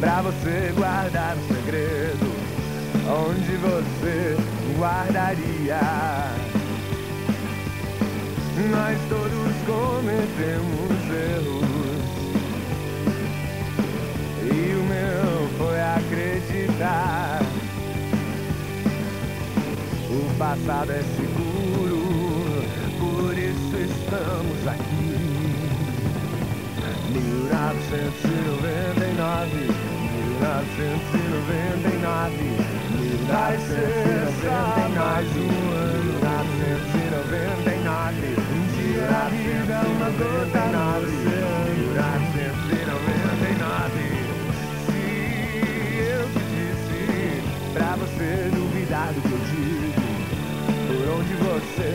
pra você guardar um segredo onde você guardaria. Nós todos cometemos erros e o meu foi acreditar. O passado é seguro, por isso estamos aqui. 1999, 1999, vai ser só mais um ano. 1999, um dia a vida, uma gota no oceano. 1999, se eu te disse pra você duvidar do que eu digo, por onde você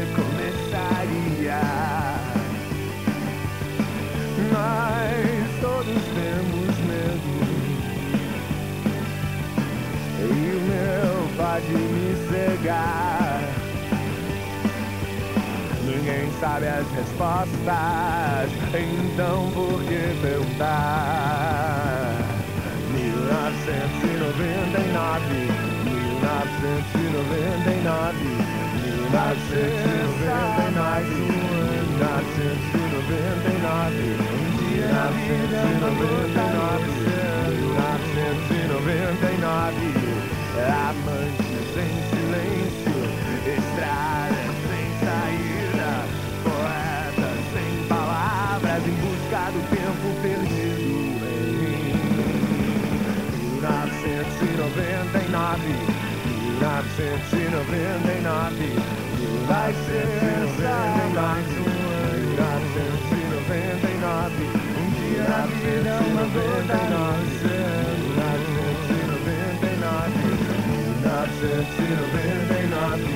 sabe as respostas Então por que perguntar? 1999 1999 1999 1999 Um na vida 1999 Nonsense in a van, they not be. Nonsense in a van, they not be. Nonsense in a van, they not be. Nonsense in a van, they not be. Nonsense in a van, they not be.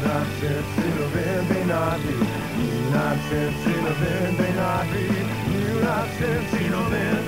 Nonsense in a van, they not be. Nonsense in a van, they not be. Nonsense in a van.